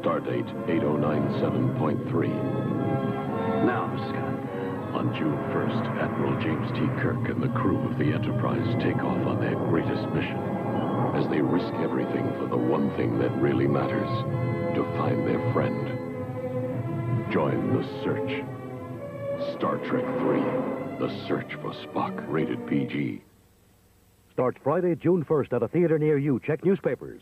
Stardate 8097.3. Now, Scott. On June 1st, Admiral James T. Kirk and the crew of the Enterprise take off on their greatest mission as they risk everything for the one thing that really matters to find their friend. Join the search. Star Trek III: The Search for Spock, rated PG. Starts Friday, June 1st at a theater near you. Check newspapers.